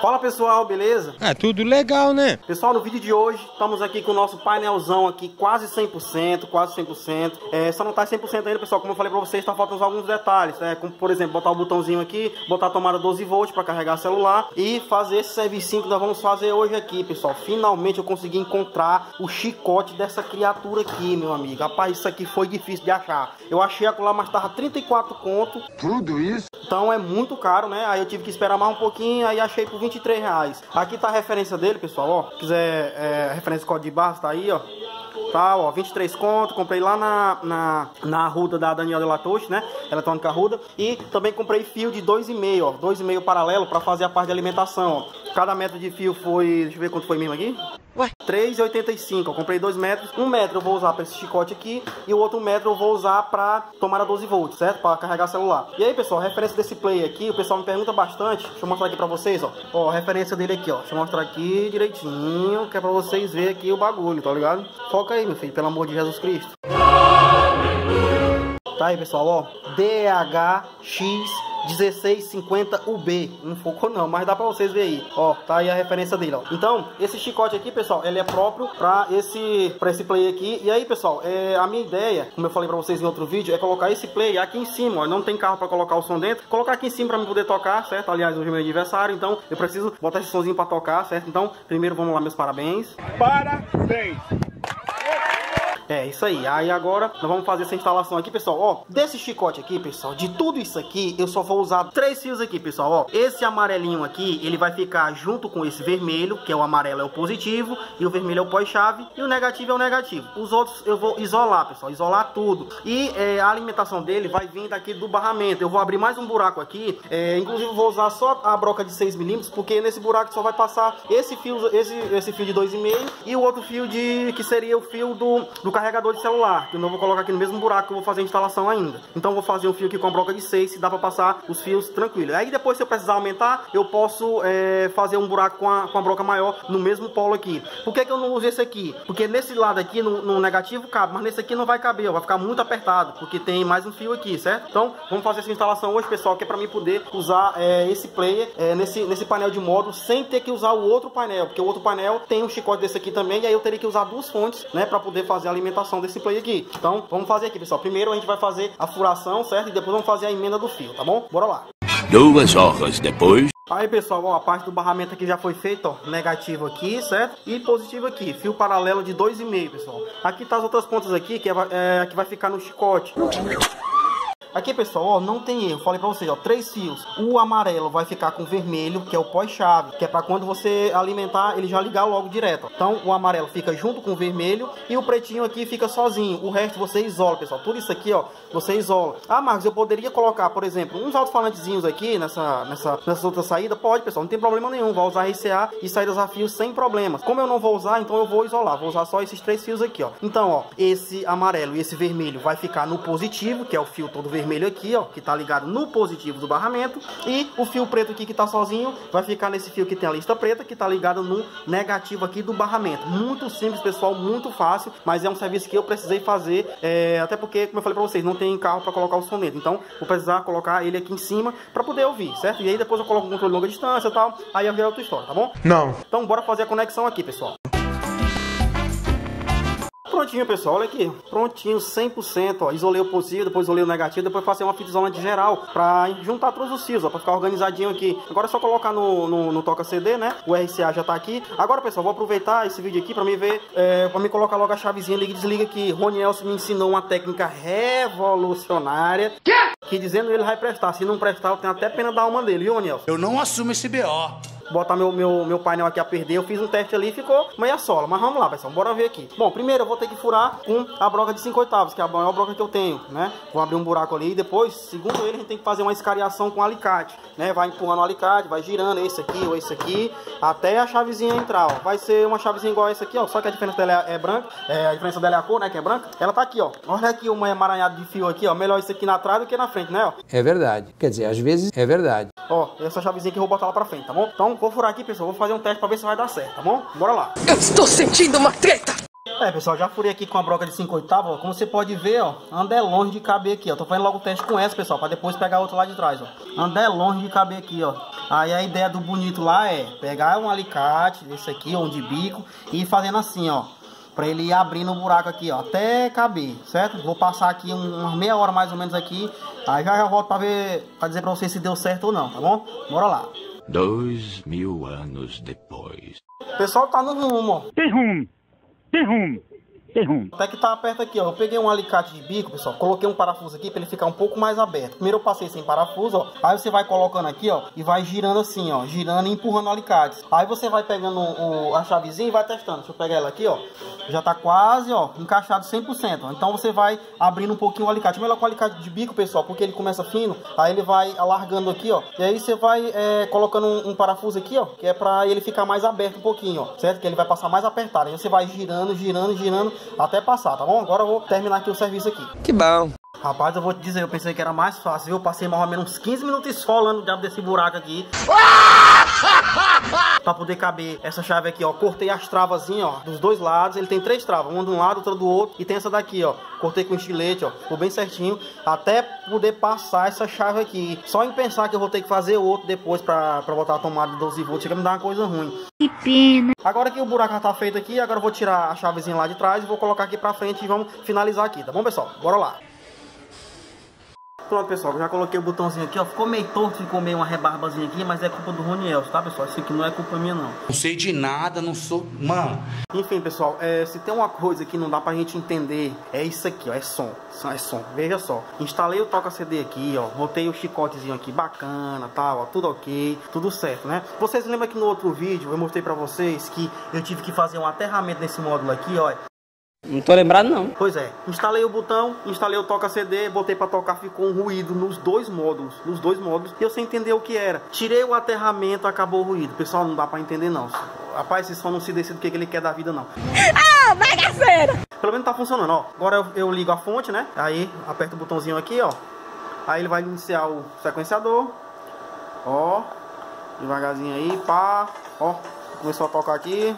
Fala pessoal, beleza? É tudo legal, né? Pessoal, no vídeo de hoje estamos aqui com o nosso painelzão aqui quase 100%, quase 100%. É, só não tá 100% ainda, pessoal, como eu falei pra vocês, tá faltando alguns detalhes, né? Como, por exemplo, botar o botãozinho aqui, botar a tomada 12 volts para carregar celular e fazer esse servicinho que nós vamos fazer hoje aqui, pessoal. Finalmente eu consegui encontrar o chicote dessa criatura aqui, meu amigo. Rapaz, isso aqui foi difícil de achar. Eu achei lá, mas tava 34 conto. Tudo isso? Então é muito caro, né? Aí eu tive que esperar mais um pouquinho, aí achei por 23 reais. Aqui tá a referência dele, pessoal, ó. Se quiser é, referência código de barra, tá aí, ó. Tá, ó, 23 conto, comprei lá na, na, na Ruda da Daniela Latoche, né? Eletrônica Ruda. E também comprei fio de 2,5, ó. 2,5 paralelo para fazer a parte de alimentação, ó. Cada metro de fio foi, deixa eu ver quanto foi mesmo aqui. Ué, 3,85. Eu comprei 2 metros. Um metro eu vou usar para esse chicote aqui. E o outro metro eu vou usar para tomar a 12 volts, certo? Para carregar celular. E aí, pessoal, a referência desse play aqui, o pessoal me pergunta bastante. Deixa eu mostrar aqui para vocês, ó. Ó, a referência dele aqui, ó. Deixa eu mostrar aqui direitinho, que é para vocês verem aqui o bagulho, tá ligado? Foca aí, meu filho, pelo amor de Jesus Cristo. Tá aí, pessoal, ó. DHX 1650 UB. Não focou não, mas dá pra vocês verem aí. Ó, tá aí a referência dele, ó. Então, esse chicote aqui, pessoal, ele é próprio pra esse, pra esse play aqui. E aí, pessoal, é, a minha ideia, como eu falei pra vocês em outro vídeo, é colocar esse play aqui em cima, ó. Não tem carro pra colocar o som dentro. Colocar aqui em cima pra me poder tocar, certo? Aliás, hoje é meu aniversário, então eu preciso botar esse somzinho pra tocar, certo? Então, primeiro vamos lá, meus parabéns. Parabéns! É, isso aí. Aí agora nós vamos fazer essa instalação aqui, pessoal. Ó, desse chicote aqui, pessoal, de tudo isso aqui, eu só vou usar três fios aqui, pessoal. Ó, esse amarelinho aqui, ele vai ficar junto com esse vermelho, que é o amarelo é o positivo, e o vermelho é o pós-chave, e o negativo é o negativo. Os outros eu vou isolar, pessoal, isolar tudo. E é, a alimentação dele vai vir daqui do barramento. Eu vou abrir mais um buraco aqui, é, inclusive vou usar só a broca de 6 milímetros, porque nesse buraco só vai passar esse fio, esse, esse fio de 2,5 e o outro fio de, que seria o fio do, do carregador de celular, que eu não vou colocar aqui no mesmo buraco que eu vou fazer a instalação ainda. Então vou fazer um fio aqui com a broca de 6, se dá para passar os fios tranquilo. Aí depois se eu precisar aumentar, eu posso é, fazer um buraco com a, com a broca maior no mesmo polo aqui. Por que, que eu não uso esse aqui? Porque nesse lado aqui, no, no negativo, cabe, mas nesse aqui não vai caber, vai ficar muito apertado, porque tem mais um fio aqui, certo? Então vamos fazer essa instalação hoje, pessoal, que é para mim poder usar é, esse player é, nesse, nesse painel de modo sem ter que usar o outro painel, porque o outro painel tem um chicote desse aqui também, e aí eu teria que usar duas fontes, né, para poder fazer a alimentação desse esse play aqui. Então, vamos fazer aqui, pessoal. Primeiro a gente vai fazer a furação, certo? E depois vamos fazer a emenda do fio, tá bom? Bora lá. Duas horas depois. Aí pessoal, ó, a parte do barramento aqui já foi feita, ó, negativo aqui, certo? E positivo aqui, fio paralelo de 2,5, pessoal. Aqui tá as outras pontas aqui, que, é, é, que vai ficar no chicote. Aqui, pessoal, ó, não tem erro. Falei pra vocês, ó, três fios. O amarelo vai ficar com vermelho, que é o pós-chave, que é para quando você alimentar, ele já ligar logo direto. Então, o amarelo fica junto com o vermelho e o pretinho aqui fica sozinho. O resto você isola, pessoal. Tudo isso aqui, ó, você isola. Ah, Marcos, eu poderia colocar, por exemplo, uns alto-falantezinhos aqui nessa, nessa, nessa outra saída? Pode, pessoal, não tem problema nenhum. Vou usar RCA e saídas a fio sem problemas. Como eu não vou usar, então eu vou isolar. Vou usar só esses três fios aqui, ó. Então, ó, esse amarelo e esse vermelho vai ficar no positivo, que é o fio todo vermelho vermelho aqui, ó, que tá ligado no positivo do barramento. E o fio preto aqui que tá sozinho vai ficar nesse fio que tem a lista preta, que tá ligado no negativo aqui do barramento. Muito simples, pessoal, muito fácil, mas é um serviço que eu precisei fazer, é, até porque, como eu falei pra vocês, não tem carro para colocar o soneto. Então, vou precisar colocar ele aqui em cima para poder ouvir, certo? E aí depois eu coloco o controle de longa distância e tal, aí eu é outra história, tá bom? Não. Então, bora fazer a conexão aqui, pessoal. Prontinho, pessoal, olha aqui. Prontinho, 100%, ó. Isolei o positivo, depois isolei o negativo, depois passei uma fita isolante geral pra juntar todos os fios, ó, pra ficar organizadinho aqui. Agora é só colocar no, no, no toca CD, né? O RCA já tá aqui. Agora, pessoal, vou aproveitar esse vídeo aqui pra me ver, é, pra me colocar logo a chavezinha, liga e desliga aqui. Rony Elson me ensinou uma técnica revolucionária. Que? Que dizendo ele vai prestar. Se não prestar, eu tenho até pena da alma dele, viu, Rony? Eu não assumo esse BO botar meu, meu, meu painel aqui a perder. Eu fiz um teste ali e ficou meia sola. Mas vamos lá, pessoal. Bora ver aqui. Bom, primeiro eu vou ter que furar com a broca de 5 oitavos, que é a maior broca que eu tenho, né? Vou abrir um buraco ali e depois, segundo ele, a gente tem que fazer uma escariação com alicate, né? Vai empurrando o alicate, vai girando esse aqui ou esse aqui, até a chavezinha entrar, ó. Vai ser uma chavezinha igual essa aqui, ó. Só que a diferença dela é, é branca. É, a diferença dela é a cor, né? Que é branca. Ela tá aqui, ó. Olha aqui uma emaranhada de fio aqui, ó. Melhor isso aqui na trás do que na frente, né? Ó. É verdade. Quer dizer, às vezes é verdade. Ó, essa chavezinha que eu vou botar lá pra frente, tá bom? Então, vou furar aqui, pessoal. Vou fazer um teste pra ver se vai dar certo, tá bom? Bora lá. Eu estou sentindo uma treta! É, pessoal, já furei aqui com a broca de 5 oitavos, ó. Como você pode ver, ó, anda é longe de caber aqui, ó. Tô fazendo logo o teste com essa, pessoal, pra depois pegar outra lá de trás, ó. Anda é longe de caber aqui, ó. Aí a ideia do bonito lá é pegar um alicate, esse aqui, ou um de bico, e ir fazendo assim, ó. Pra ele ir abrindo o buraco aqui, ó, até caber, certo? Vou passar aqui um, uma meia hora mais ou menos aqui. Aí já, já volto pra ver, pra dizer pra vocês se deu certo ou não, tá bom? Bora lá. Dois mil anos depois. O pessoal tá no rumo. Tem rumo. Tem rumo. Até que tá aperto aqui, ó. Eu peguei um alicate de bico, pessoal. Coloquei um parafuso aqui pra ele ficar um pouco mais aberto. Primeiro eu passei sem parafuso, ó. Aí você vai colocando aqui, ó. E vai girando assim, ó. Girando e empurrando o alicate. Aí você vai pegando o, a chavezinha e vai testando. Deixa eu pegar ela aqui, ó. Já tá quase, ó. Encaixado 100%. Ó. Então você vai abrindo um pouquinho o alicate. Melhor com o alicate de bico, pessoal. Porque ele começa fino. Aí ele vai alargando aqui, ó. E aí você vai é, colocando um, um, parafuso aqui, ó. Que é pra ele ficar mais aberto um pouquinho, ó. Certo? Que ele vai passar mais apertado. Aí você vai girando, girando, girando até passar tá bom? Agora eu vou terminar aqui o serviço aqui. Que bom. Rapaz, eu vou te dizer, eu pensei que era mais fácil, viu? Eu passei mais ou menos uns 15 minutos esfolando o diabo desse buraco aqui. pra poder caber essa chave aqui, ó. Cortei as travazinhas, ó, dos dois lados. Ele tem três travas, uma de um lado, outra do outro. E tem essa daqui, ó. Cortei com estilete, ó. Ficou bem certinho. Até poder passar essa chave aqui. Só em pensar que eu vou ter que fazer outro depois pra, pra botar a tomada de 12 volts. Chega a me dar uma coisa ruim. Que pena. Agora que o buraco já tá feito aqui, agora eu vou tirar a chavezinha lá de trás e vou colocar aqui pra frente e vamos finalizar aqui, tá bom, pessoal? Bora lá. Pronto, pessoal, já coloquei o botãozinho aqui, ó. Ficou meio torto, ficou meio uma rebarbazinha aqui, mas é culpa do Roniel, tá, pessoal? Isso aqui não é culpa minha, não. Não sei de nada, não sou. Mano. Enfim, pessoal, é, se tem uma coisa que não dá pra gente entender, é isso aqui, ó. É som. É som. Veja só. Instalei o toca CD aqui, ó. Botei o chicotezinho aqui bacana, tal, ó. Tudo ok, tudo certo, né? Vocês lembram que no outro vídeo eu mostrei pra vocês que eu tive que fazer um aterramento nesse módulo aqui, ó. Não tô lembrado não. Pois é, instalei o botão, instalei o toca CD, botei para tocar, ficou um ruído nos dois módulos, nos dois módulos, e eu sem entender o que era. Tirei o aterramento, acabou o ruído. Pessoal, não dá para entender não. Rapaz, esse som não se decide o que ele quer da vida não. Ah, bagaceira! Pelo menos tá funcionando, ó. Agora eu, eu ligo a fonte, né? Aí aperto o botãozinho aqui, ó. Aí ele vai iniciar o sequenciador. Ó. Devagarzinho aí, pá. Ó. Começou a tocar aqui.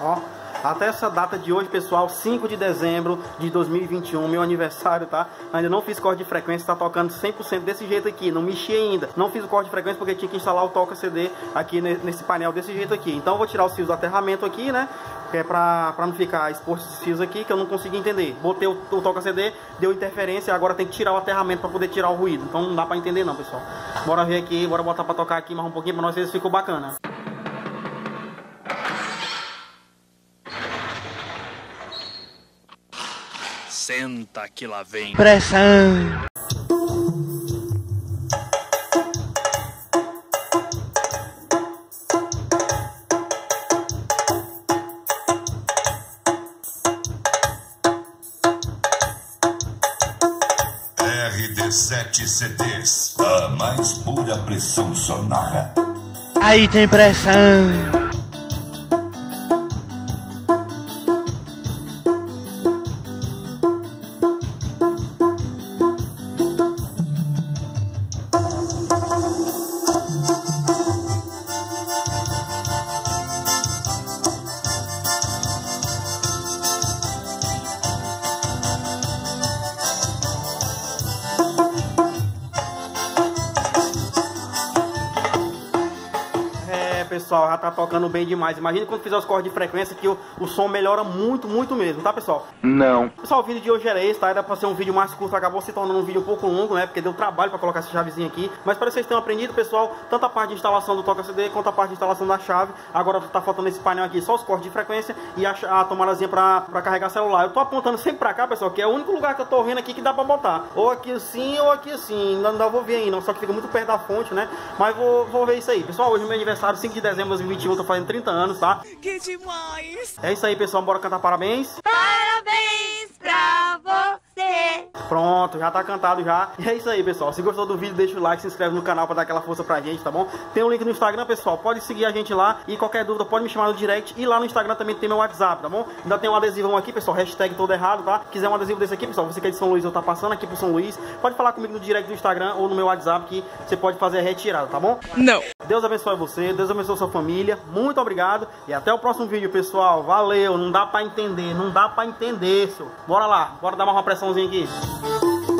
Ó, até essa data de hoje, pessoal, 5 de dezembro de 2021, meu aniversário, tá? Ainda não fiz corte de frequência, tá tocando 100% desse jeito aqui, não mexi ainda. Não fiz o corte de frequência porque tinha que instalar o toca CD aqui nesse painel desse jeito aqui. Então vou tirar os fios do aterramento aqui, né? Que é pra, pra não ficar exposto esses fios aqui, que eu não consegui entender. Botei o, o toca CD, deu interferência, agora tem que tirar o aterramento pra poder tirar o ruído. Então não dá pra entender não, pessoal. Bora ver aqui, bora botar pra tocar aqui mais um pouquinho pra nós ver se ficou bacana. Senta que lá vem. Pressão. RD7 CDs, a mais pura pressão sonora. Aí tem pressão. Pessoal, já tá tocando bem demais. Imagina quando fizer os cortes de frequência que o, o som melhora muito, muito mesmo, tá pessoal? Não. Pessoal, o vídeo de hoje era esse, tá? Era pra ser um vídeo mais curto, acabou se tornando um vídeo um pouco longo, né? Porque deu trabalho pra colocar essa chavezinha aqui. Mas para vocês tenham aprendido, pessoal, tanto a parte de instalação do toca CD quanto a parte de instalação da chave. Agora tá faltando esse painel aqui, só os cortes de frequência e a, a tomadazinha pra, pra carregar celular. Eu tô apontando sempre pra cá, pessoal, que é o único lugar que eu tô vendo aqui que dá pra botar. Ou aqui assim, ou aqui assim. Não, não vou ver ainda, só que fica muito perto da fonte, né? Mas vou, vou ver isso aí. Pessoal, hoje é meu aniversário, 5 de dezembro de 2021, tô fazendo 30 anos, tá? Que demais! É isso aí, pessoal. Bora cantar parabéns. Parabéns pra você! Pronto, já tá cantado já. E é isso aí, pessoal. Se gostou do vídeo, deixa o like, se inscreve no canal pra dar aquela força pra gente, tá bom? Tem um link no Instagram, pessoal. Pode seguir a gente lá. E qualquer dúvida, pode me chamar no direct. E lá no Instagram também tem meu WhatsApp, tá bom? Ainda tem um adesivão aqui, pessoal. Hashtag todo errado, tá? Quiser um adesivo desse aqui, pessoal. Você que é de São Luís ou tá passando aqui pro São Luís, pode falar comigo no direct do Instagram ou no meu WhatsApp que você pode fazer a retirada, tá bom? Não! Deus abençoe você, Deus abençoe sua família. Muito obrigado e até o próximo vídeo, pessoal. Valeu, não dá pra entender, não dá pra entender, senhor. Bora lá, bora dar mais uma pressãozinha aqui.